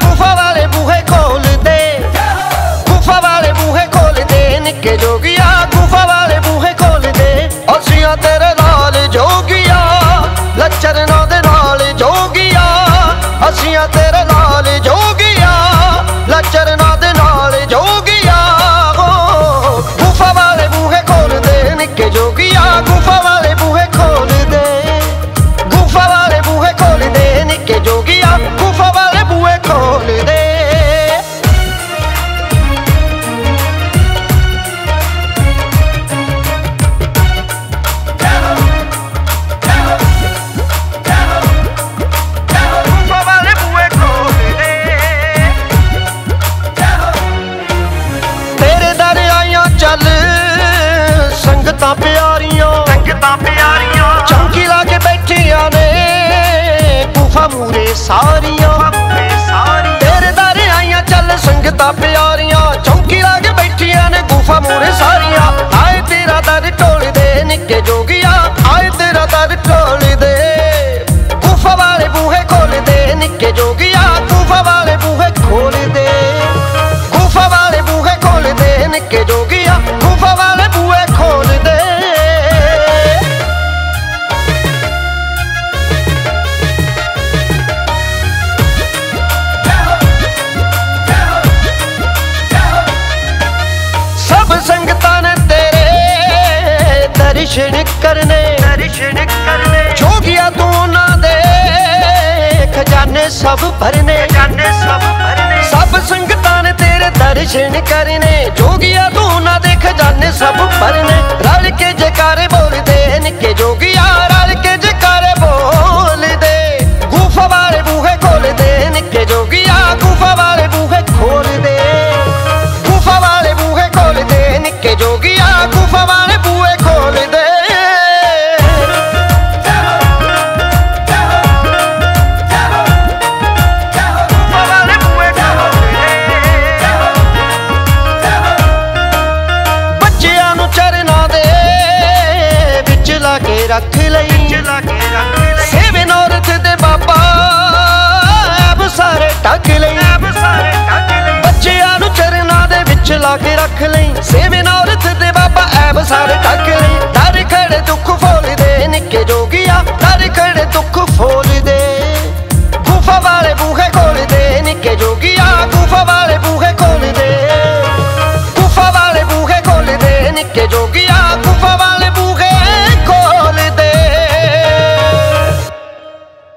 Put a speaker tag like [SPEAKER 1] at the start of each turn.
[SPEAKER 1] ਗੁਫਾ ਵਾਲੇ ਬੂਹੇ ਖੋਲ ਦੇ ਗੁਫਾ ਵਾਲੇ ਬੂਹੇ ਖੋਲ ਦੇ ਨਿੱਕੇ ਜੋ ਸੰਗਤਾਂ ਪਿਆਰੀਆਂ ਸੰਗਤਾਂ ਪਿਆਰੀਆਂ। ਚੌਂਕੀ ਲਾ ਕੇ ਬੈਠੀਆਂ ਨੇ ਗੁਫਾ ਮੂਰੇ ਸਾਰੀਆਂ। ਤੇਰੇ ਦਰ ਆਈਆਂ ਚੱਲ ਸੰਗਤਾਂ ਪਿਆਰੀਆਂ ਚੌਂਕੀ ਲਾ ਕੇ ਬੈਠੀਆਂ ਨੇ ਗੁਫਾ ਮੂਰੇ ਸਾਰੀਆਂ। ਆਏ ਤੇਰਾ ਦਰ ਢੋਲਦੇ ਨਿੱਕੇ ਜੋਗੀਆਂ ਦਰਸ਼ਨ ਕਰਨੇ ਦਰਸ਼ਨ ਕਰਨੇ। ਜੋਗੀਆ ਤੂੰ ਉਹਨਾਂ ਦੇ ਖਜ਼ਾਨੇ ਸਭ ਭਰਨੇ। ਜਾਣੇ ਸਭ ਭਰਨੇ। ਸਭ ਸੰਗਤਾਂ ਨੇ ਤੇਰੇ ਦਰਸ਼ਨ ਕਰਨੇ ਜੋਗੀਆ ਤੂੰ ਉਹਨਾਂ ਦੇ ਖਜ਼ਾਨੇ ਸਭ ਭਰਨੇ। ਰਲ ਕੇ ਜੈਕਾਰੇ ਬੋਲਦੇ ਨਿੱਕੇ ਜੋਗੀਆ ਰੱਖ ਲਈ। ਸੇਵੇ ਨੌਰਥ ਦੇ ਬਾਬਾ ਐਬ ਸਾਰੇ ਟੱਕ ਲਈ। ਬੱਚਿਆਂ ਨੂੰ ਚਰਨਾਂ ਦੇ ਵਿੱਚ ਲਾ ਕੇ ਰੱਖ ਲਈ। ਸੇਵੇ ਨੌਰਥ ਦੇ ਬਾਬਾ ਐਬ ਸਾਰੇ ਟੱਕ ਲਈ। ਦਰ ਖੜੇ ਦੁੱਖ ਫੋਲਦੇ, ਨਿੱਕੇ ਜੋਗੀਆ ਦਰ ਖੜੇ ਦੁੱਖ ਫੋਲਦੇ। ਗੁਫਾ ਵਾਲੇ ਬੂਹੇ ਖੋਲਦੇ, ਨਿੱਕੇ ਜੋਗੀਆ, ਗੁਫਾ ਵਾਲੇ ਬੂਹੇ ਖੋਲਦੇ। ਗੁਫਾ ਵਾਲੇ ਬੂਹੇ ਖੋਲਦੇ, ਨਿੱਕੇ ਜੋਗੀਆ, ਗੁਫਾ